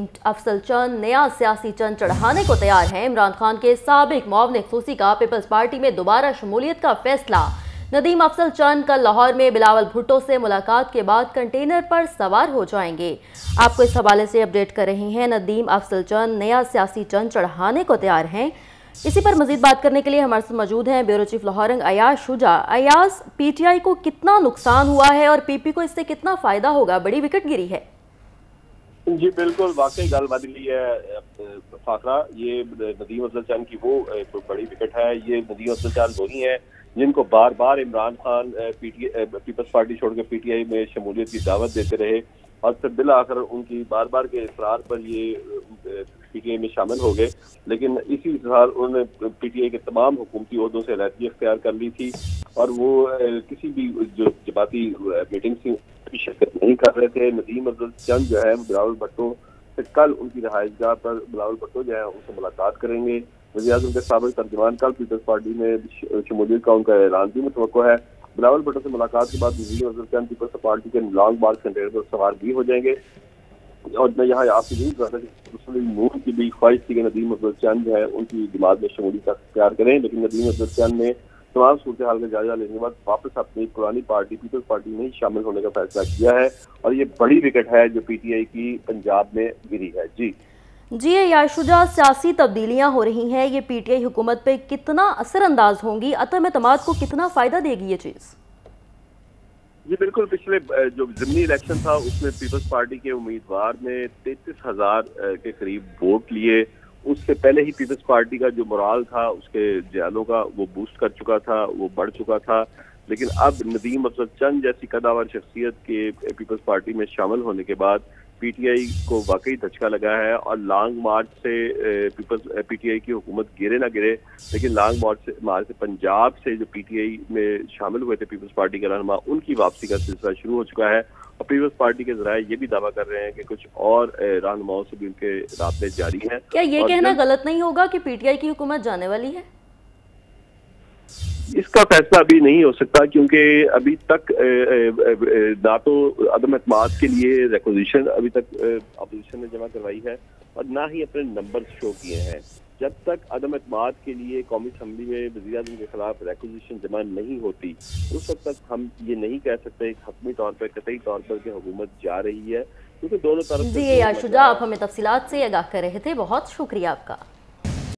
अफसल चंद, नया सियासी चंद चढ़ाने को तैयार हैं। इमरान खान के सबक मुआवन खसूसी का पीपल्स पार्टी में दोबारा शमूलियत का फैसला। नदीम अफसल चंद कल लाहौर में बिलावल भुट्टो से मुलाकात के बाद कंटेनर पर सवार हो जाएँगे। आपको इस हवाले से अपडेट कर रहे हैं, नदीम अफसल चंद, नया सियासी चंद चढ़ाने को तैयार हैं। इसी पर मजीद बात करने के लिए हमारे साथ मौजूद हैं ब्यूरो चीफ लाहौरंग अयाज शुजा। अयाज पीटीआई को कितना नुकसान हुआ है और पीपी को इससे कितना फ़ायदा होगा? बड़ी विकेट गिरी है। जी, बिल्कुल, वाकई गल बद गई है फाखरा। ये नदीम अफजल चंद की वो बड़ी विकेट है। ये नदीम अफजल चंद वही है जिनको बार बार इमरान खान पीपल्स पार्टी छोड़कर पीटीआई में शमूलियत की दावत देते रहे और फिर बिल आकर उनकी बार बार के इसरार पर ये पीटीआई में शामिल हो गए। लेकिन इसी साल उन्होंने पीटीआई के तमाम हुकूमती अहदों से रहती अख्तियार कर ली थी। और वो किसी भी जो जमाती मीटिंग से शिरकत नहीं कर रहे थे। नदीम अब्दुल चंद जो है बिलावल भट्टो से कल उनकी रहायश गाह पर बिलावल भट्टो जो है, उनसे मुलाकात करेंगे। वजी अजम के सबक तर्जमान कल पीपल्स पार्टी में शमूलियत का उनका ऐलान भी मुतव है। बिलावल भट्टो से मुलाकात के बाद नदीम अब्दुल चंद पीपल्स पार्टी के लॉन्ग मार्च कंटेनर पर सवार भी हो जाएँगे। और मैं यहाँ आपसे यही कहता कि मुस्लिम नूर की भी ख्वाहिश थी कि नदीम अब्दुल चंद जो है, उनकी दिमाग में शमूलियत का इख्तियार करें, लेकिन नदीम अब्दुल चंद ने तमाम सूरत हाल का जायजा लेने के बाद वापस अपनी पुरानी पार्टी पीपल्स पार्टी में शामिल होने का फैसला किया है और ये बड़ी विकेट है जो पीटीआई की पंजाब में गिरी है। जी। जी याशुजा सियासी तब्दीलियाँ हो रही हैं। ये पीटीआई हुकूमत पे कितना असरअंदाज होंगी? अतम एतमाद को कितना फ़ायदा देगी ये चीज़? जी बिल्कुल। पिछले जो जिमनी इलेक्शन था उसमें पीपल्स पार्टी के उम्मीदवार ने तैतीस हज़ार के करीब वोट लिए। उससे पहले ही पीपल्स पार्टी का जो मोराल था, उसके जयालों का, वो बूस्ट कर चुका था, वो बढ़ चुका था। लेकिन अब नदीम अफजल चंद जैसी कदावर शख्सियत के पीपल्स पार्टी में शामिल होने के बाद पीटीआई को वाकई धचका लगा है और लॉन्ग मार्च से पीपल्स पीटीआई की हुकूमत गिरे ना गिरे, लेकिन लॉन्ग मार्च से मार्च से पंजाब से जो पीटीआई में शामिल हुए थे पीपल्स पार्टी के रहनमा, उनकी वापसी का सिलसिला शुरू हो चुका है। और पीपल्स पार्टी के जराये ये भी दावा कर रहे हैं कि कुछ और रहनुमाओं से भी उनके रबे जारी हैं। क्या ये कहना गलत नहीं होगा कि पीटीआई की हुकूमत जाने वाली है? इसका फैसला अभी नहीं हो सकता क्योंकि अभी तक ना तो अदम अतमाद के लिए रेकोजिशन अभी तक अपोजिशन ने जमा करवाई है और ना ही अपने नंबर शो किए हैं। जब तक अदम अतमाद के लिए कौमी असम्बली में वजी अजम के खिलाफ रेकोजिशन जमा नहीं होती उस वक्त तक हम ये नहीं कह सकते हतमी तौर पर कतई तौर पर कि हुकूमत जा रही है क्योंकि दोनों तरफ़ जी शुजा आप हमें तफसीत से आगाह कर रहे थे। बहुत शुक्रिया आपका।